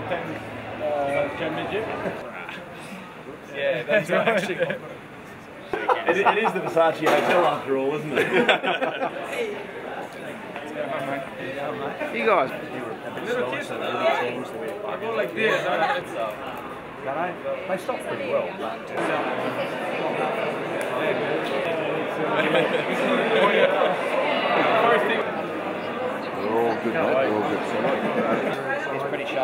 my 10 uh, championship. Yeah, that's right. Actually, it, it is the Versace Hotel after all, isn't it? You guys. I go like this. I Can I? They stop pretty well. They're all good, mate. They're all good.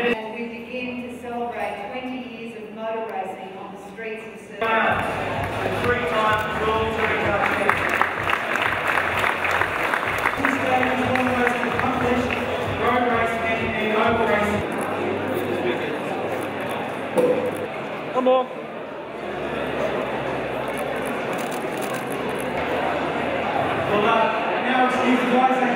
We begin to celebrate 20 years of motor racing on the streets of Sydney. The three-time World champion. This day accomplished road racing and oval racing. Come on. Well, uh, now it's the guys.